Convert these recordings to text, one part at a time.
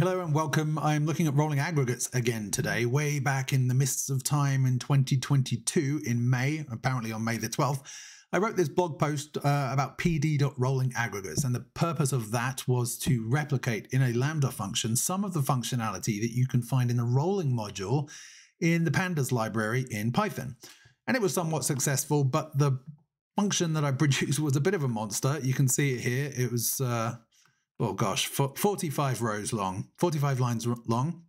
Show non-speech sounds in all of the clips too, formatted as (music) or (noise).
Hello and welcome. I'm looking at rolling aggregates again today, way back in the mists of time in 2022 in May, apparently on May the 12th. I wrote this blog post uh, about pd.rolling aggregates, and the purpose of that was to replicate in a Lambda function some of the functionality that you can find in the rolling module in the pandas library in Python. And it was somewhat successful, but the function that I (laughs) produced was a bit of a monster. You can see it here. It was uh, oh gosh, 45 rows long, 45 lines long.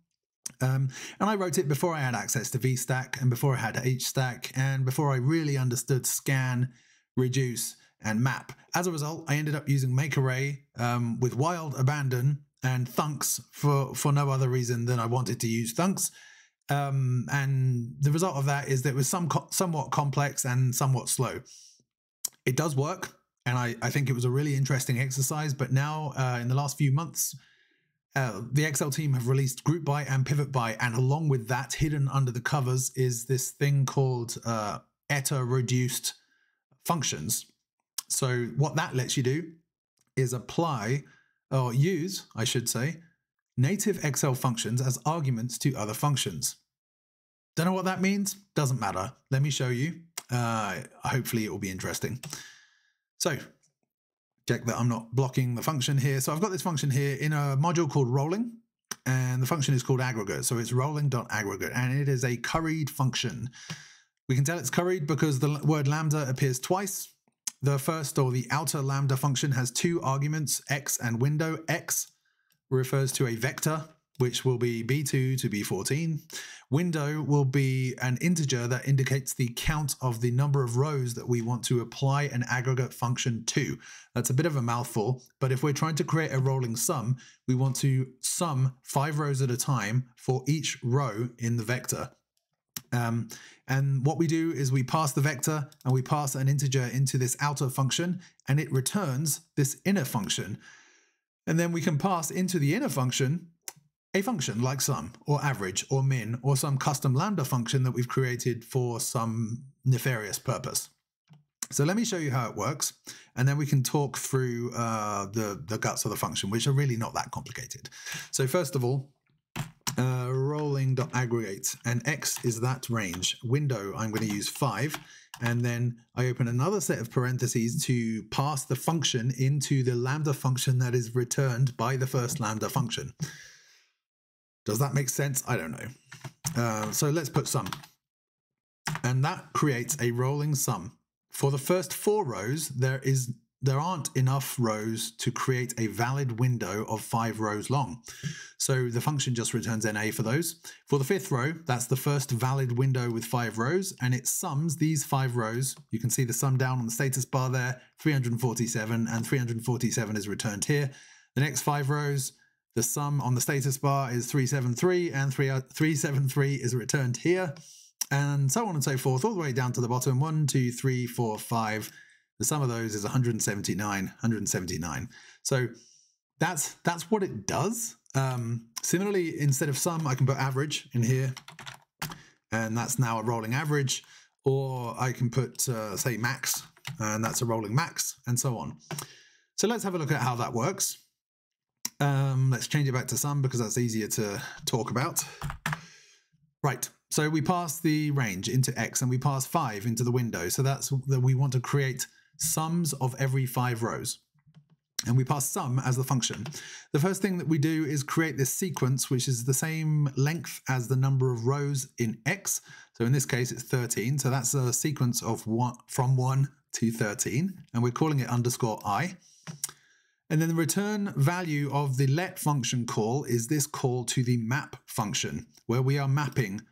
Um, and I wrote it before I had access to VStack and before I had HStack and before I really understood scan, reduce, and map. As a result, I ended up using make array um, with wild abandon and thunks for, for no other reason than I wanted to use thunks. Um, and the result of that is that it was some co somewhat complex and somewhat slow. It does work and I, I think it was a really interesting exercise. But now, uh, in the last few months, uh, the Excel team have released group by and pivot by, and along with that, hidden under the covers is this thing called uh, eta reduced functions. So what that lets you do is apply or use, I should say, native Excel functions as arguments to other functions. Don't know what that means? Doesn't matter. Let me show you. Uh, hopefully, it will be interesting. So check that I'm not blocking the function here. So I've got this function here in a module called rolling and the function is called aggregate. So it's rolling.aggregate and it is a curried function. We can tell it's curried because the word lambda appears twice. The first or the outer lambda function has two arguments, x and window. x refers to a vector which will be b2 to b14. Window will be an integer that indicates the count of the number of rows that we want to apply an aggregate function to. That's a bit of a mouthful, but if we're trying to create a rolling sum, we want to sum five rows at a time for each row in the vector. Um, and what we do is we pass the vector and we pass an integer into this outer function and it returns this inner function. And then we can pass into the inner function a function like sum or average or min or some custom lambda function that we've created for some nefarious purpose. So let me show you how it works, and then we can talk through uh, the, the guts of the function, which are really not that complicated. So first of all, uh, rolling.aggregate, and x is that range. Window, I'm going to use 5, and then I open another set of parentheses to pass the function into the lambda function that is returned by the first lambda function. Does that make sense? I don't know. Uh, so let's put sum. And that creates a rolling sum. For the first four rows, there is there aren't enough rows to create a valid window of five rows long. So the function just returns NA for those. For the fifth row, that's the first valid window with five rows, and it sums these five rows. You can see the sum down on the status bar there, 347, and 347 is returned here. The next five rows, the sum on the status bar is 373 and 373 is returned here and so on and so forth all the way down to the bottom. One, two, three, four, five. The sum of those is 179, 179. So that's that's what it does. Um, similarly, instead of sum, I can put average in here and that's now a rolling average or I can put uh, say max and that's a rolling max and so on. So let's have a look at how that works. Um, let's change it back to sum because that's easier to talk about. Right, so we pass the range into X and we pass five into the window. So that's that we want to create sums of every five rows. And we pass sum as the function. The first thing that we do is create this sequence, which is the same length as the number of rows in X. So in this case, it's 13. So that's a sequence of one from 1 to 13. And we're calling it underscore i. And then the return value of the let function call is this call to the map function, where we are mapping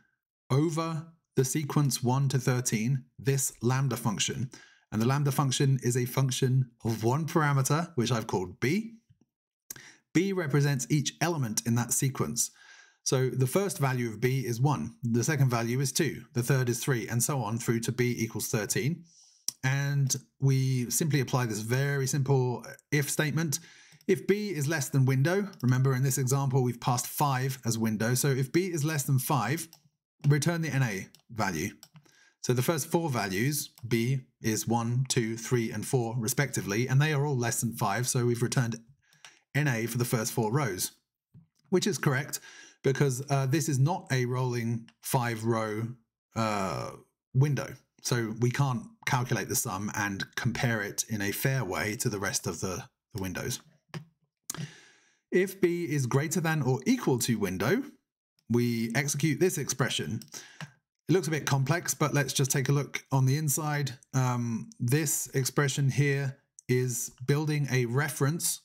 over the sequence 1 to 13, this lambda function. And the lambda function is a function of one parameter, which I've called b. b represents each element in that sequence. So the first value of b is 1, the second value is 2, the third is 3, and so on through to b equals 13 and we simply apply this very simple if statement. If b is less than window, remember in this example we've passed 5 as window, so if b is less than 5, return the NA value. So the first four values, b is 1, 2, 3, and 4 respectively, and they are all less than 5, so we've returned NA for the first four rows. which is correct because uh, this is not a rolling five row uh, window. So we can't calculate the sum and compare it in a fair way to the rest of the, the windows. If b is greater than or equal to window, we execute this expression. It looks a bit complex, but let's just take a look on the inside. Um, this expression here is building a reference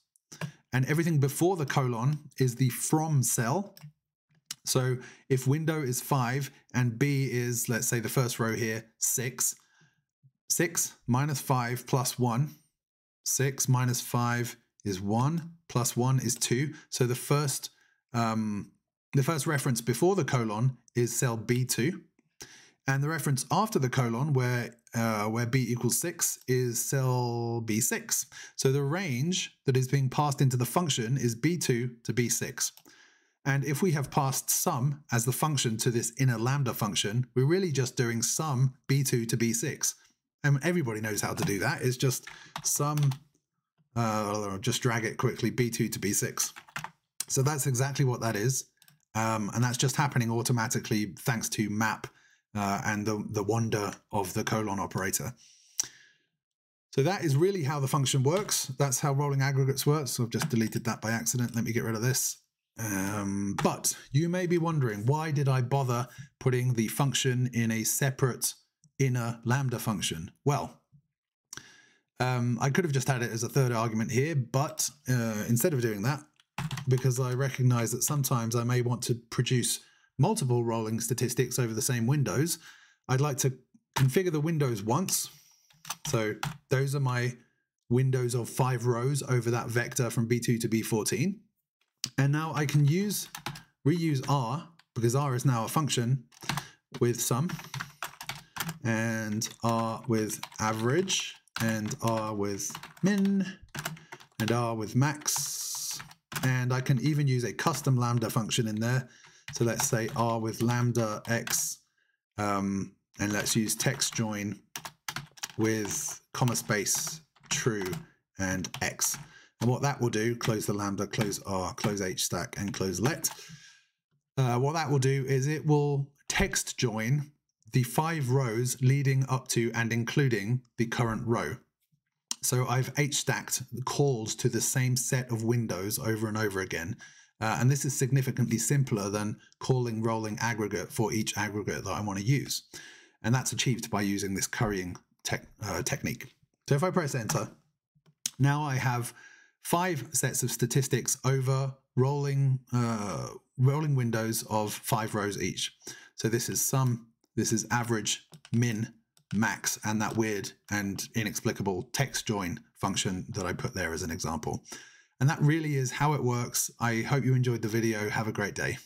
and everything before the colon is the from cell. So if window is 5 and B is, let's say the first row here, 6, 6 minus 5 plus 1, 6 minus 5 is 1, plus 1 is 2. So the first, um, the first reference before the colon is cell B2. And the reference after the colon, where uh, where b equals 6, is cell b6. So the range that is being passed into the function is b2 to b6. And if we have passed sum as the function to this inner lambda function, we're really just doing sum b2 to b6. And everybody knows how to do that. It's just sum, uh, just drag it quickly, b2 to b6. So that's exactly what that is. Um, and that's just happening automatically thanks to map uh, and the, the wonder of the colon operator. So that is really how the function works. That's how rolling aggregates works. So I've just deleted that by accident. Let me get rid of this. Um, but you may be wondering, why did I bother putting the function in a separate inner lambda function? Well, um, I could have just had it as a third argument here, but uh, instead of doing that, because I recognize that sometimes I may want to produce multiple rolling statistics over the same windows, I'd like to configure the windows once. So those are my windows of five rows over that vector from B2 to B14. And now I can use reuse R because R is now a function with sum and R with average and R with min and R with max. And I can even use a custom lambda function in there so let's say R with lambda x, um, and let's use text join with comma space true and x. And what that will do, close the lambda, close R, close H stack, and close let. Uh, what that will do is it will text join the five rows leading up to and including the current row. So I've H stacked calls to the same set of windows over and over again. Uh, and this is significantly simpler than calling rolling aggregate for each aggregate that I want to use. And that's achieved by using this currying te uh, technique. So if I press enter, now I have five sets of statistics over rolling, uh, rolling windows of five rows each. So this is sum, this is average, min, max, and that weird and inexplicable text join function that I put there as an example. And that really is how it works. I hope you enjoyed the video. Have a great day.